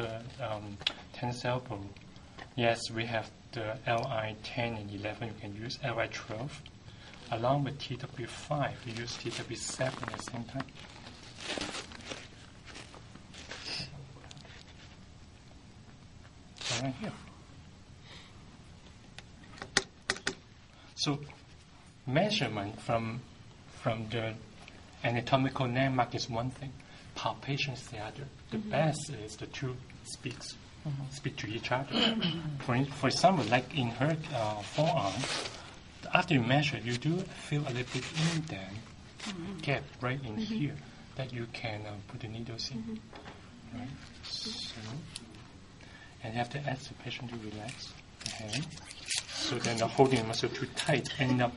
the um, tennis elbow, yes, we have the LI 10 and 11. You can use LI 12. Along with TW5, you use TW7 at the same time. Right here. So measurement from from the anatomical landmark is one thing, palpation is the other. The mm-hmm. best is the two speaks mm-hmm. speak to each other. Mm-hmm. for for example, like in her uh, forearm, after you measure, you do feel a little bit indent gap right in here that you can uh, put the needles in. Right. So, and you have to ask the patient to relax the hand. So then the holding the muscle too tight, end up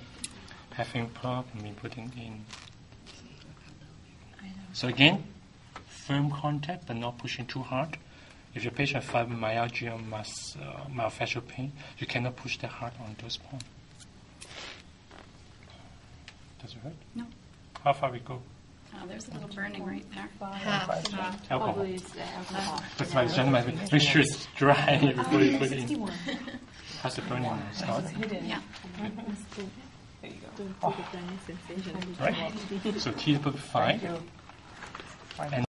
having problem in putting in. So again, firm contact but not pushing too hard. If your patient has fibromyalgia or mus, uh, myofascial pain, you cannot push that hard on those points. Does it hurt? No. How far we go? Oh, there's a little burning right there. Alcohol. Probably it's the alcohol. That's why gentlemen, make sure it's dry before you put it in. How's the burning start? Yeah. Right? So T is five. And